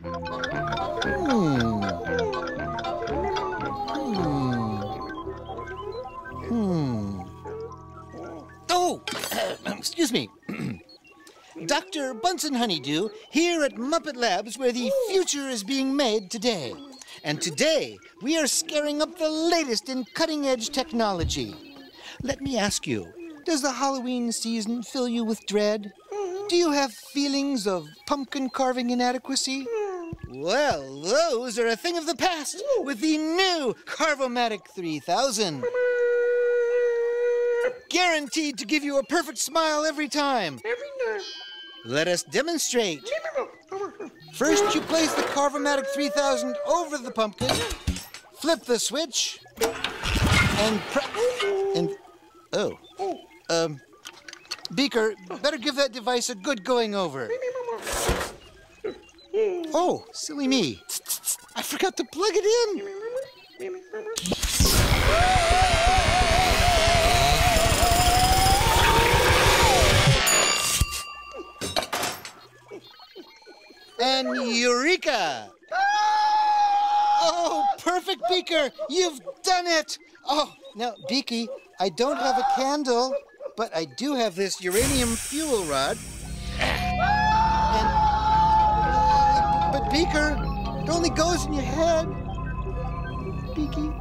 Hmm. Hmm. Hmm. Oh, excuse me. Dr. Bunsen Honeydew here at Muppet Labs where the future is being made today. And today, we are scaring up the latest in cutting edge technology. Let me ask you does the Halloween season fill you with dread? Do you have feelings of pumpkin carving inadequacy? Well, those are a thing of the past with the new Carve-O-Matic 3000. Guaranteed to give you a perfect smile every time. Every time. Let us demonstrate. First, you place the Carve-O-Matic 3000 over the pumpkin, flip the switch, and and oh, um, Beaker, better give that device a good going over. Oh, silly me! I forgot to plug it in. And Eureka! Oh, perfect, Beaker! You've done it! Oh, now, Beaky, I don't have a candle, but I do have this uranium fuel rod. Beaker, it only goes in your head. Beaky.